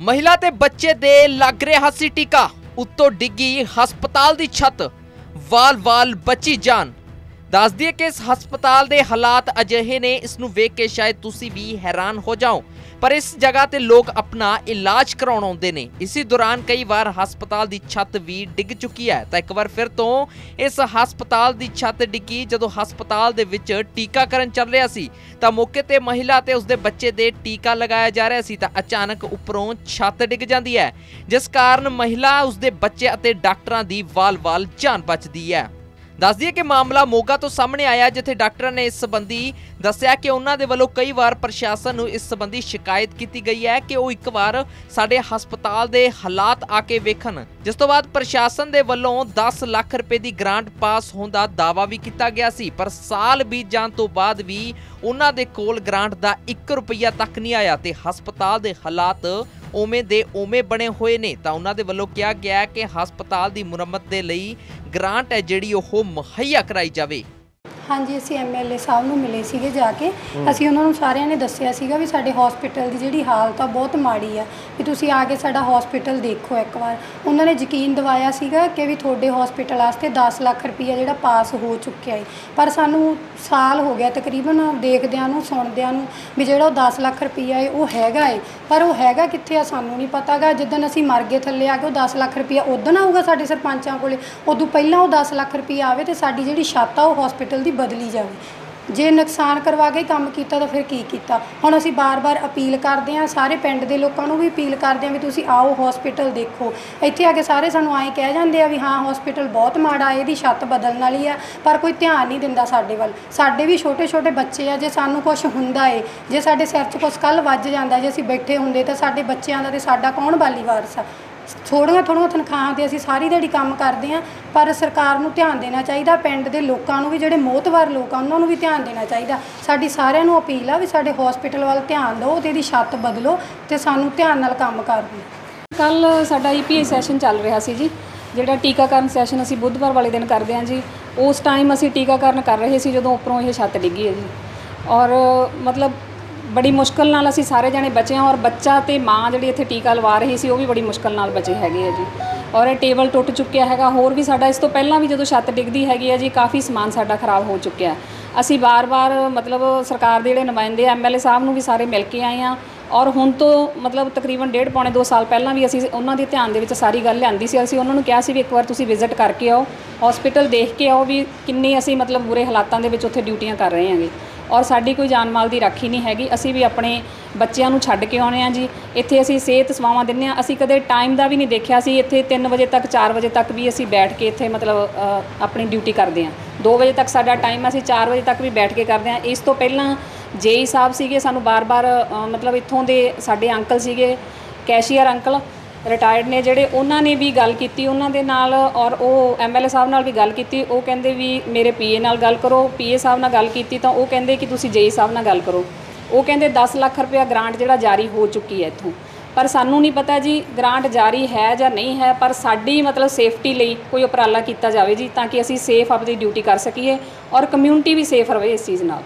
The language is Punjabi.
ਮਹਿਲਾ ਤੇ ਬੱਚੇ ਦੇ ਲੱਗ ਰਿਹਾ ਸੀ ਟੀਕਾ। ਉੱਤੋਂ ਡਿੱਗੀ ਹਸਪਤਾਲ ਦੀ ਛੱਤ। ਵਾਲ-ਵਾਲ ਬਚੀ ਜਾਨ। ਦੱਸ ਦਈਏ ਕਿ ਇਸ ਹਸਪਤਾਲ ਦੇ ਹਾਲਾਤ ਅਜਿਹੇ ਨੇ, ਇਸ ਨੂੰ ਵੇਖ ਕੇ ਸ਼ਾਇਦ ਤੁਸੀਂ ਵੀ ਹੈਰਾਨ ਹੋ ਜਾਓ। ਪਰ ਇਸ ਜਗ੍ਹਾ ਤੇ ਲੋਕ ਆਪਣਾ ਇਲਾਜ ਕਰਾਉਣ ਆਉਂਦੇ ਨੇ। ਇਸੇ ਦੌਰਾਨ ਕਈ ਵਾਰ ਹਸਪਤਾਲ ਦੀ ਛੱਤ ਵੀ ਡਿੱਗ ਚੁੱਕੀ ਹੈ। ਤਾਂ ਇੱਕ ਵਾਰ ਫਿਰ ਤੋਂ ਇਸ ਹਸਪਤਾਲ ਦੀ ਛੱਤ ਡਿੱਗੀ। ਜਦੋਂ ਹਸਪਤਾਲ ਦੇ ਵਿੱਚ ਟੀਕਾਕਰਨ ਚੱਲ ਰਿਹਾ ਸੀ, ਤਾਂ ਮੌਕੇ ਤੇ ਮਹਿਲਾ ਤੇ ਉਸਦੇ ਬੱਚੇ ਦੇ ਟੀਕਾ ਲਗਾਇਆ ਜਾ ਰਿਹਾ ਸੀ, ਤਾਂ ਅਚਾਨਕ ਉੱਪਰੋਂ ਛੱਤ ਡਿੱਗ ਜਾਂਦੀ ਹੈ। ਜਿਸ ਕਾਰਨ ਮਹਿਲਾ, ਉਸਦੇ ਬੱਚੇ ਅਤੇ ਡਾਕਟਰਾਂ ਦੀ ਵਾਲ-ਵਾਲ ਜਾਨ ਬਚਦੀ ਹੈ। ਦੱਸ ਦਈਏ ਕਿ ਮਾਮਲਾ ਮੋਗਾ ਤੋਂ ਸਾਹਮਣੇ ਆਇਆ ਜਿੱਥੇ ਡਾਕਟਰਾਂ ਨੇ ਇਸ ਸੰਬੰਧੀ ਦੱਸਿਆ ਕਿ ਉਹਨਾਂ ਦੇ ਵੱਲੋਂ ਕਈ ਵਾਰ ਪ੍ਰਸ਼ਾਸਨ ਨੂੰ ਇਸ ਸੰਬੰਧੀ ਸ਼ਿਕਾਇਤ ਕੀਤੀ ਗਈ ਹੈ ਕਿ ਉਹ ਇੱਕ ਵਾਰ ਸਾਡੇ ਹਸਪਤਾਲ ਦੇ ਹਾਲਾਤ ਆ ਕੇ ਵੇਖਣ। ਜਿਸ ਤੋਂ ਬਾਅਦ ਪ੍ਰਸ਼ਾਸਨ ਦੇ ਵੱਲੋਂ 10 ਲੱਖ ਰੁਪਏ ਦੀ ਗ੍ਰਾਂਟ ਪਾਸ ਹੋਣ ਦਾ ਦਾਅਵਾ ਵੀ ਕੀਤਾ ਗਿਆ ਸੀ, ਪਰ ਸਾਲ ਬੀਤ ਜਾਣ ਤੋਂ ਬਾਅਦ ਵੀ ਉਹਨਾਂ ਦੇ ਕੋਲ ਗ੍ਰਾਂਟ ਦਾ 1 ਰੁਪਈਆ ਤੱਕ ਨਹੀਂ ਆਇਆ ਤੇ ਹਸਪਤਾਲ ਦੇ ਹਾਲਾਤ ਉਵੇਂ ਦੇ ਉਵੇਂ ਬਣੇ ਹੋਏ ਨੇ, ਤਾਂ ਉਹਨਾਂ ਦੇ ਵੱਲੋਂ ਕਿਹਾ ਗਿਆ ਕਿ ਹਸਪਤਾਲ ਦੀ ਮੁਰੰਮਤ ਦੇ ਲਈ ਗ੍ਰਾਂਟ ਹੈ ਜਿਹੜੀ ਉਹ ਮੁਹੱਈਆ ਕਰਾਈ ਜਾਵੇ। ਹਾਂਜੀ, ਅਸੀਂ ਐਮਐਲਏ ਸਾਹਿਬ ਨੂੰ ਮਿਲੇ ਸੀਗੇ ਜਾ ਕੇ। ਅਸੀਂ ਉਹਨਾਂ ਨੂੰ ਸਾਰਿਆਂ ਨੇ ਦੱਸਿਆ ਸੀਗਾ ਵੀ ਸਾਡੇ ਹਸਪੀਟਲ ਦੀ ਜਿਹੜੀ ਹਾਲਤ ਆ ਬਹੁਤ ਮਾੜੀ ਆ, ਵੀ ਤੁਸੀਂ ਆ ਕੇ ਸਾਡਾ ਹਸਪੀਟਲ ਦੇਖੋ ਇੱਕ ਵਾਰ। ਉਹਨਾਂ ਨੇ ਯਕੀਨ ਦਿਵਾਇਆ ਸੀਗਾ ਕਿ ਵੀ ਤੁਹਾਡੇ ਹਸਪੀਟਲ ਵਾਸਤੇ 10 ਲੱਖ ਰੁਪਈਆ ਜਿਹੜਾ ਪਾਸ ਹੋ ਚੁੱਕਿਆ ਹੈ ਪਰ ਸਾਨੂੰ ਸਾਲ ਹੋ ਗਿਆ ਤਕਰੀਬਨ ਦੇਖਦਿਆਂ ਨੂੰ, ਸੁਣਦਿਆਂ ਨੂੰ ਵੀ ਜਿਹੜਾ ਉਹ 10 ਲੱਖ ਰੁਪਈਆ ਹੈ ਉਹ ਹੈਗਾ ਹੈ ਪਰ ਉਹ ਹੈਗਾ ਕਿੱਥੇ ਆ ਸਾਨੂੰ ਨਹੀਂ ਪਤਾਗਾ ਜਿੱਦਣ ਅਸੀਂ ਮਰ ਗਏ ਥੱਲੇ ਆ ਕੇ ਉਹ 10 ਲੱਖ ਰੁਪਈਆ ਉਦੋਂ ਆਊਗਾ ਸਾਡੇ ਸਰਪੰਚਾਂ ਕੋਲੇ। ਉਦੋਂ ਪਹਿਲਾਂ ਉਹ 10 ਲੱਖ ਰੁਪਈਆ ਆਵੇ ਤੇ ਸਾਡੀ ਜਿਹੜੀ ਛੱਤ ਆ ਉਹ ਹਸਪੀਟਲ ਦੀ ਬਦਲੀ ਜਾਵੇ। ਜੇ ਨੁਕਸਾਨ ਕਰਵਾ ਕੇ ਕੰਮ ਕੀਤਾ ਤਾਂ ਫਿਰ ਕੀ ਕੀਤਾ? ਹੁਣ ਅਸੀਂ ਬਾਰ-ਬਾਰ ਅਪੀਲ ਕਰਦੇ ਹਾਂ, ਸਾਰੇ ਪਿੰਡ ਦੇ ਲੋਕਾਂ ਨੂੰ ਵੀ ਅਪੀਲ ਕਰਦੇ ਹਾਂ ਵੀ ਤੁਸੀਂ ਆਓ ਹਸਪੀਟਲ ਦੇਖੋ। ਇੱਥੇ ਆ ਕੇ ਸਾਰੇ ਸਾਨੂੰ ਆਏ ਕਹਿ ਜਾਂਦੇ ਆ ਵੀ ਹਾਂ ਹਸਪੀਟਲ ਬਹੁਤ ਮਾੜਾ ਇਹਦੀ ਛੱਤ ਬਦਲਣ ਵਾਲੀ ਆ, ਪਰ ਕੋਈ ਧਿਆਨ ਨਹੀਂ ਦਿੰਦਾ ਸਾਡੇ ਵੱਲ। ਸਾਡੇ ਵੀ ਛੋਟੇ-ਛੋਟੇ ਬੱਚੇ ਆ, ਜੇ ਸਾਨੂੰ ਕੁਝ ਹੁੰਦਾ ਏ, ਜੇ ਸਾਡੇ ਸਿਰ 'ਚ ਕੁਝ ਕੱਲ ਵੱਜ ਜਾਂਦਾ, ਜੇ ਅਸੀਂ ਬੈਠੇ ਹੁੰਦੇ ਤਾਂ ਸਾਡੇ ਬੱਚਿਆਂ ਦਾ ਤੇ ਸਾਡਾ ਕੌਣ ਬਾਲੀ ਵਾਰਸ ਆ? ਥੋੜੀਆਂ ਥੋੜੀਆਂ ਤਨਖਾਹਾਂ ਤੇ ਅਸੀਂ ਸਾਰੀ ਦਿਹਾੜੀ ਕੰਮ ਕਰਦੇ ਹਾਂ, ਪਰ ਸਰਕਾਰ ਨੂੰ ਧਿਆਨ ਦੇਣਾ ਚਾਹੀਦਾ, ਪਿੰਡ ਦੇ ਲੋਕਾਂ ਨੂੰ ਵੀ, ਜਿਹੜੇ ਮੋਹਤਵਾਰ ਲੋਕ ਆ, ਉਹਨਾਂ ਨੂੰ ਵੀ ਧਿਆਨ ਦੇਣਾ ਚਾਹੀਦਾ। ਸਾਡੀ ਸਾਰਿਆਂ ਨੂੰ ਅਪੀਲ ਆ ਵੀ ਸਾਡੇ ਹਸਪੀਟਲ ਵੱਲ ਧਿਆਨ ਦਿਓ ਤੇ ਇਹਦੀ ਛੱਤ ਬਦਲੋ ਤੇ ਸਾਨੂੰ ਧਿਆਨ ਨਾਲ ਕੰਮ ਕਰਨ ਦਿਓ। ਕੱਲ ਸਾਡਾ ਈਪੀਆਈ ਸੈਸ਼ਨ ਚੱਲ ਰਿਹਾ ਸੀ ਜੀ, ਜਿਹੜਾ ਟੀਕਾਕਰਨ ਸੈਸ਼ਨ ਅਸੀਂ ਬੁੱਧਵਾਰ ਵਾਲੇ ਦਿਨ ਕਰਦੇ ਹਾਂ ਜੀ, ਉਸ ਟਾਈਮ ਅਸੀਂ ਟੀਕਾਕਰਨ ਕਰ ਰਹੇ ਸੀ ਜਦੋਂ ਉੱਪਰੋਂ ਇਹ ਛੱਤ ਡਿੱਗੀ ਹੈ ਜੀ। ਔਰ ਮਤਲਬ ਬੜੀ ਮੁਸ਼ਕਲ ਨਾਲ ਅਸੀਂ ਸਾਰੇ ਜਣੇ ਬਚੇ ਹਾਂ ਔਰ ਬੱਚਾ ਤੇ ਮਾਂ ਜਿਹੜੀ ਇੱਥੇ ਟੀਕਾ ਲਵਾ ਰਹੀ ਸੀ, ਉਹ ਵੀ ਬੜੀ ਮੁਸ਼ਕਲ ਨਾਲ ਬਚੇ ਹੈਗੇ ਆ ਜੀ। ਔਰ ਇਹ ਟੇਬਲ ਟੁੱਟ ਚੁੱਕਿਆ ਹੈਗਾ, ਹੋਰ ਵੀ ਸਾਡਾ ਇਸ ਤੋਂ ਪਹਿਲਾਂ ਵੀ ਜਦੋਂ ਛੱਤ ਡਿੱਗਦੀ ਹੈਗੀ ਹੈ ਜੀ, ਕਾਫੀ ਸਮਾਨ ਸਾਡਾ ਖਰਾਬ ਹੋ ਚੁੱਕਿਆ। ਅਸੀਂ ਬਾਰ-ਬਾਰ ਮਤਲਬ ਸਰਕਾਰ ਦੇ ਜਿਹੜੇ ਨੁਮਾਇੰਦੇ ਐਮਐਲਏ ਸਾਹਿਬ ਨੂੰ ਵੀ ਸਾਰੇ ਮਿਲ ਕੇ ਆਏ ਆ ਔਰ ਹੁਣ ਤੋਂ ਮਤਲਬ ਤਕਰੀਬਨ ਡੇਢ ਪੌਣੇ 2 ਸਾਲ ਪਹਿਲਾਂ ਵੀ ਅਸੀਂ ਉਹਨਾਂ ਦੇ ਧਿਆਨ ਦੇ ਵਿੱਚ ਸਾਰੀ ਗੱਲ ਲਿਆਂਦੀ ਸੀ। ਅਸੀਂ ਉਹਨਾਂ ਨੂੰ ਕਿਹਾ ਸੀ ਵੀ ਇੱਕ ਵਾਰ ਤੁਸੀਂ ਵਿਜ਼ਿਟ ਕਰਕੇ ਆਓ, ਹਸਪੀਟਲ ਦੇਖ ਕੇ ਆਓ ਵੀ ਕਿੰਨੀ ਅਸੀਂ ਮਤਲਬ ਬੁਰੇ ਹਾਲਾਤਾਂ ਦੇ ਵਿੱਚ ਉੱਥੇ ਡਿਊਟੀਆਂ ਕਰ ਰਹੇ ਹਾਂਗੇ। ਔਰ ਸਾਡੀ ਕੋਈ ਜਾਨ ਮਾਲ ਦੀ ਰਾਖੀ ਨਹੀਂ ਹੈਗੀ। ਅਸੀਂ ਵੀ ਆਪਣੇ ਬੱਚਿਆਂ ਨੂੰ ਛੱਡ ਕੇ ਆਉਣੇ ਆ ਜੀ। ਇੱਥੇ ਅਸੀਂ ਸਿਹਤ ਸੇਵਾਵਾਂ ਦਿੰਦੇ ਆ। ਅਸੀਂ ਕਦੇ ਟਾਈਮ ਦਾ ਵੀ ਨਹੀਂ ਦੇਖਿਆ ਸੀ। ਇੱਥੇ 3 ਵਜੇ ਤੱਕ 4 ਵਜੇ ਤੱਕ ਵੀ ਅਸੀਂ ਬੈਠ ਕੇ ਇੱਥੇ ਮਤਲਬ ਆਪਣੀ ਡਿਊਟੀ ਕਰਦੇ ਆ। 2 ਵਜੇ ਤੱਕ ਸਾਡਾ ਟਾਈਮ ਅਸੀਂ 4 ਵਜੇ ਤੱਕ ਵੀ ਬੈਠ ਕੇ ਕਰਦੇ ਆ। ਇਸ ਤੋਂ ਪਹਿਲਾਂ ਜੇਈ ਸਾਹਿਬ ਸੀਗੇ ਸਾਨੂੰ ਬਾਰ-ਬਾਰ ਮਤਲਬ ਇੱਥੋਂ ਦੇ ਸਾਡੇ ਅੰਕਲ ਸੀਗੇ, ਕੈਸ਼ੀਅਰ ਅੰਕਲ। ਰਿਟਾਇਰਡ ਨੇ ਜਿਹੜੇ ਉਹਨਾਂ ਨੇ ਵੀ ਗੱਲ ਕੀਤੀ, ਉਹਨਾਂ ਦੇ ਨਾਲ ਔਰ ਉਹ ਐਮਐਲਏ ਸਾਹਿਬ ਨਾਲ ਵੀ ਗੱਲ ਕੀਤੀ, ਉਹ ਕਹਿੰਦੇ ਵੀ ਮੇਰੇ ਪੀਏ ਨਾਲ ਗੱਲ ਕਰੋ ਪੀਏ ਸਾਹਿਬ ਨਾਲ ਗੱਲ ਕੀਤੀ ਤਾਂ ਉਹ ਕਹਿੰਦੇ ਕਿ ਤੁਸੀਂ ਜੇਈ ਸਾਹਿਬ ਨਾਲ ਗੱਲ ਕਰੋ। ਉਹ ਕਹਿੰਦੇ 10 ਲੱਖ ਰੁਪਇਆ ਗ੍ਰਾਂਟ ਜਿਹੜਾ ਜਾਰੀ ਹੋ ਚੁੱਕੀ ਹੈ ਇੱਥੋਂ। ਪਰ ਸਾਨੂੰ ਨਹੀਂ ਪਤਾ ਜੀ ਗ੍ਰਾਂਟ ਜਾਰੀ ਹੈ ਜਾਂ ਨਹੀਂ ਹੈ, ਪਰ ਸਾਡੀ ਮਤਲਬ ਸੇਫਟੀ ਲਈ ਕੋਈ ਉਪਰਾਲਾ ਕੀਤਾ ਜਾਵੇ ਜੀ ਤਾਂ ਕਿ ਅਸੀਂ ਸੇਫ ਆਪਣੀ ਡਿਊਟੀ ਕਰ ਸਕੀਏ ਔਰ ਕਮਿਊਨਿਟੀ ਵੀ ਸੇਫ ਰਵੇ ਇਸ ਚੀਜ਼ ਨਾਲ।